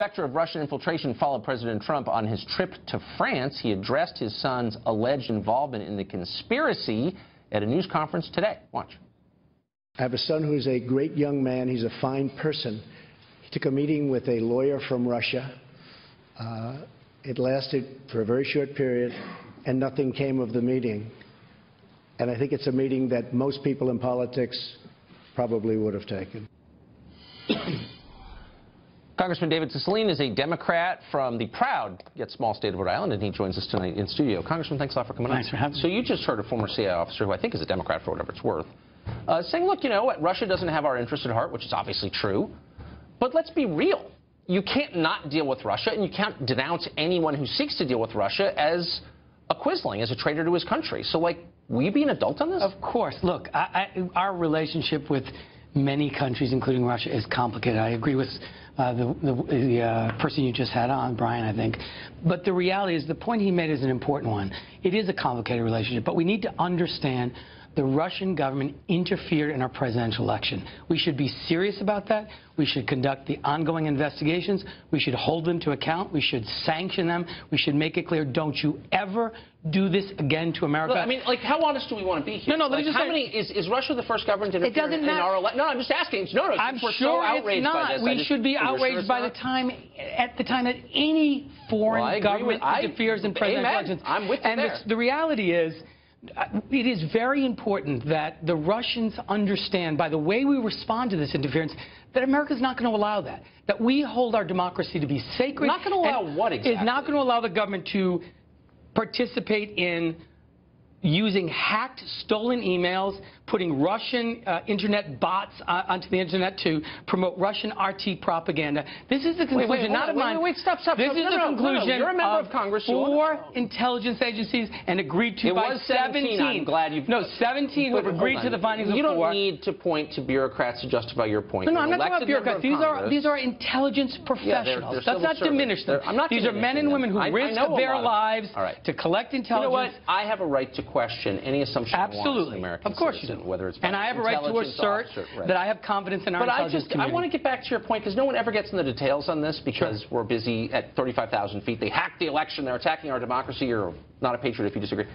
specter of Russian infiltration followed President Trump on his trip to France. He addressed his son's alleged involvement in the conspiracy at a news conference today. Watch. I have a son who's a great young man. He's a fine person. He took a meeting with a lawyer from Russia. Uh, it lasted for a very short period, and nothing came of the meeting. And I think it's a meeting that most people in politics probably would have taken. Congressman David Cicilline is a Democrat from the proud yet small state of Rhode Island, and he joins us tonight in studio. Congressman, thanks a lot for coming Thanks on. for having me. So you just heard a former CIA officer, who I think is a Democrat for whatever it's worth, uh, saying, look, you know what, Russia doesn't have our interests at heart, which is obviously true, but let's be real. You can't not deal with Russia, and you can't denounce anyone who seeks to deal with Russia as a quisling, as a traitor to his country. So, like, will you be an adult on this? Of course. Look, I, I, our relationship with many countries, including Russia, is complicated. I agree with uh, the, the, the uh, person you just had on, Brian, I think. But the reality is the point he made is an important one. It is a complicated relationship, but we need to understand the Russian government interfered in our presidential election. We should be serious about that. We should conduct the ongoing investigations. We should hold them to account. We should sanction them. We should make it clear, don't you ever do this again to America. Look, I mean, like, how honest do we want to be here? No, no, let like, me just how say- many, is, is Russia the first government to interfere doesn't in matter. our election? No, I'm just asking. No, no, I'm we're sure so outraged it's not. by this. We just- should be You're sure outraged by not? the time, at the time that any foreign Well, government with- I- interferes in presidential elections. I'm with you and there. The, the reality is, Uh, it is very important that the Russians understand, by the way we respond to this interference, that America is not going to allow that. That we hold our democracy to be sacred. Not gonna allow and what Is exactly? not going to allow the government to participate in using hacked, stolen emails, putting Russian uh, internet bots uh, onto the internet to promote Russian RT propaganda. This is the conclusion, wait, hold not on, of wait, mine. wait, wait, stop, stop, This is No, the no, conclusion you're a member of Congress, you four intelligence agencies and agreed to It by was 17. I'm glad you- No, 17 who agreed to the findings You of four. don't need to point to bureaucrats to justify your point. No, no, I'm not talking about bureaucrats. These are these are intelligence professionals. they're Let's not diminish them. They're- I'm not these are men and women who them. I- I risk their of lives to collect You know what? intelligence. I have a right to question any assumption I Absolutely. American Of course you citizen, do. whether it's and I have a right to assert officer, right. that I have confidence in our But I just I community. want to get back to your point because no one ever gets in the details on this because we're busy at 35,000 feet. They hacked the election. They're attacking our democracy. You're not a patriot if you disagree.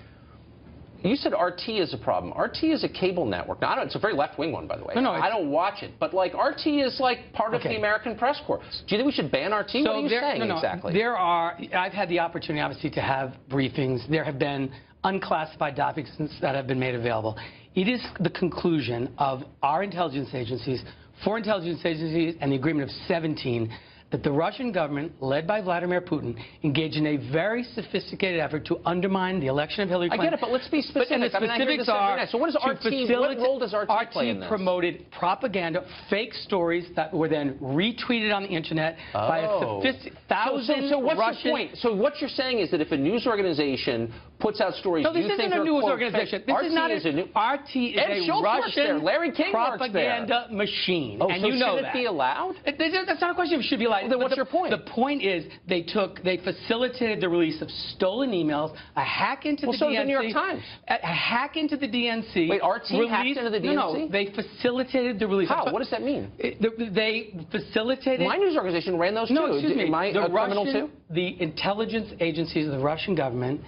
You said RT is a problem. RT is a cable network. Now, I don't, it's a very left-wing one, by the way. No, no, I don't watch it, but like RT is like part of the American press corps. Do you think we should ban RT? what are you there, saying no, no, exactly? There are. I've had the opportunity, obviously, to have briefings. There have been unclassified documents that have been made available. It is the conclusion of our intelligence agencies, four intelligence agencies, and the agreement of 17 that the Russian government, led by Vladimir Putin, engaged in a very sophisticated effort to undermine the election of Hillary Clinton. I get it, but let's be But, and the specific. I mean, I specifics are. So what is to RT what role does RT play in this? promoted propaganda, fake stories that were then retweeted on the internet by a Oh. sophisticated So, so, so what's Russian. the point? So what you're saying is that if a news organization puts out stories No, this you isn't a news organization. This RT is not is a new. RT is Ed a Schultz. Russian Larry King propaganda machine, Oh, and so you know should it that. be allowed? It- it- that's not a question of should be allowed. Well, then what's the, your point? The point is they took, they facilitated the release of stolen emails, a hack into Well, the so DNC. did the New York Times. A, a hack into the DNC. Wait, RT hacked into the No, no, they facilitated the release. How? What does that mean? It- they facilitated. My news organization ran those No, too. excuse me. Am I the a criminal Russian, too? The intelligence agencies of the Russian government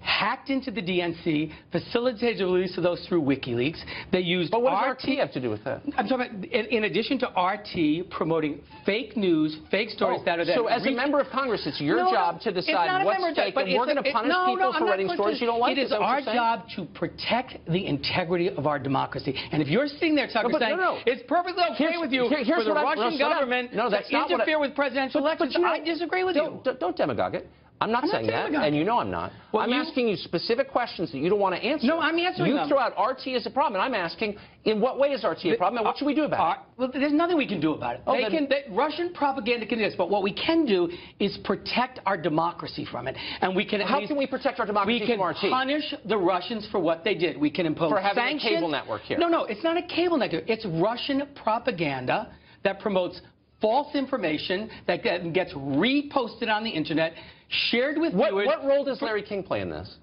hacked into the DNC, facilitated the release of those through WikiLeaks. They used But what does RT. RT have to do with that? I'm talking about, in, in addition to RT promoting fake news, fake stories Oh, that are then so as a member of Congress, it's your No, job to decide what's job, fake, but and we're going to punish no, no, people I'm for writing stories to- you don't like? It is what our job to protect the integrity of our democracy. And if you're sitting there, Tucker, No, but saying no, no. it's perfectly okay Here's- with you here- here's for the what I- no, Russian government No, that's to not what I- interfere with presidential elections, you know, I disagree with don't, you. Don't, don't demagogue it. I'm not I'm not saying that, and you know I'm not. Well, I'm you- asking you specific questions that you don't want to answer. No, I'm answering You them. throw out RT as a problem, and I'm asking, in what way is RT a problem, and what should we do about Uh, it? well, there's nothing we can do about it. Oh, they then- can, they, Russian propaganda can do this, but what we can do is protect our democracy from it, and we can. How least- can we protect our democracy from RT? We can punish the Russians for what they did. We can impose For having a cable network here. No, no, it's not a cable network. It's Russian propaganda that promotes false information that gets reposted on the internet, shared with What, viewers. what role does Larry King play in this?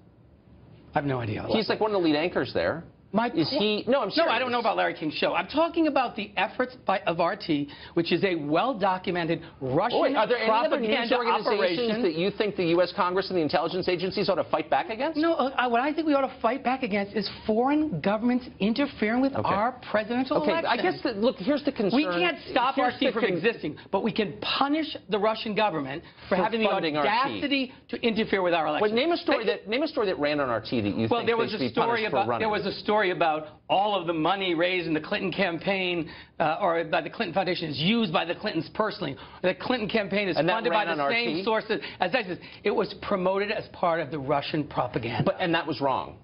I have no idea. He's like one of the lead anchors there. My Is he? No, I'm sure. No. I don't know about Larry King's show. I'm talking about the efforts by, of RT, which is a well-documented Russian wait, are there any other news propaganda organizations operation. that you think the U.S. Congress and the intelligence agencies ought to fight back against? No, uh, what I think we ought to fight back against is foreign governments interfering with Okay. our presidential Okay, election. I guess that, look, here's the concern. we can't stop Here's RT from existing, but we can punish the Russian government for, For having the funding RT. audacity to interfere with our election. But name a story They- that name a story that ran on RT that you Well, think there was a story about there was a story about all of the money raised in the Clinton campaign uh, or by the Clinton Foundation is used by the Clintons personally. The Clinton campaign is And funded by the same RT? sources as ISIS. It was promoted as part of the Russian propaganda. But and that was wrong.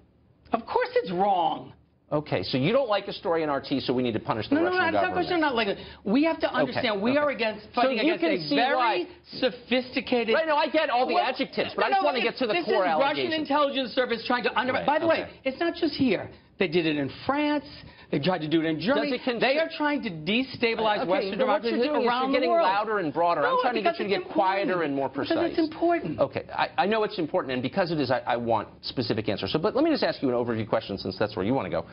of course, it's wrong. Okay, so you don't like a story in RT, so we need to punish the No, no, Russian no, it's not a government. question of not like it. We have to understand we okay. are against fighting you against can a very why- sophisticated. Right, no, I get all the Well, adjectives, but no, I just no, want to get to the this core is Russian intelligence service trying to undermine. Right, By the way, it's not just here. They did it in France. They tried to do it in Germany. it they are trying to destabilize Okay, Western democracies you're doing is you're getting louder and broader. No, I'm trying to get you to get quieter and more precise. Because it's important. Okay, I, I know it's important, and because it is, I, I want specific answers. So, but let me just ask you an overview question, since that's where you want to go.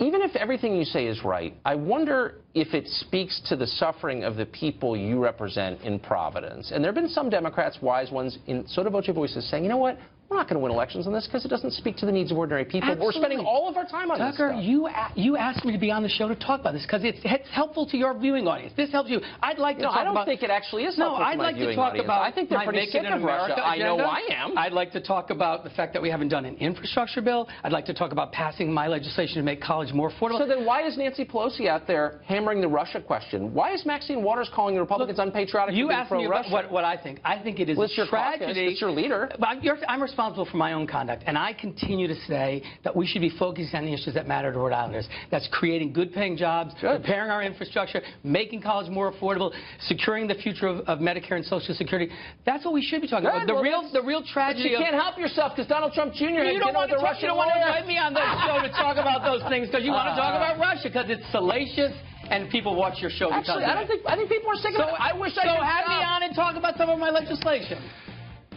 Even if everything you say is right, I wonder if it speaks to the suffering of the people you represent in Providence. And there have been some Democrats, wise ones, in sotto voce voices saying, you know what, we're not going to win elections on this because it doesn't speak to the needs of ordinary people. We're spending all of our time on this Tucker, you you asked me to be on the show to talk about this because it's, it's helpful to your viewing audience. This helps you. I'd like to No, talk I don't about. think it actually is No, helpful to I'd my like to talk audience. about. I think they're pretty sick of Russia. America I know. I am. I'd like to talk about the fact that we haven't done an infrastructure bill. I'd like to talk about passing my legislation to make college more affordable. So then why is Nancy Pelosi out there hammering the Russia question? Why is Maxine Waters calling the Republicans unpatriotic You asked me what, what I think. I think it is Well, it's a your caucus. tragedy. It's your leader. But I'm, I'm responsible for my own conduct, and I continue to say that we should be focusing on the issues that matter to Rhode Islanders. That's creating good-paying jobs, Good. repairing our infrastructure, making college more affordable, securing the future of, of Medicare and Social Security. That's what we should be talking Good. about. The Well, real, the real But tragedy. you of- can't help yourself because Donald Trump Jr. you don't want to the talk, you don't want to invite me on that show to talk about those things because you want to talk uh. about Russia because it's salacious and people watch your show because Actually, of I don't think I think people are sick of it. I wish I so could have me on and talk about some of my legislation.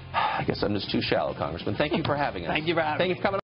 I guess I'm just too shallow, Congressman. Thank you for having us. Thank you for having Thank you for coming.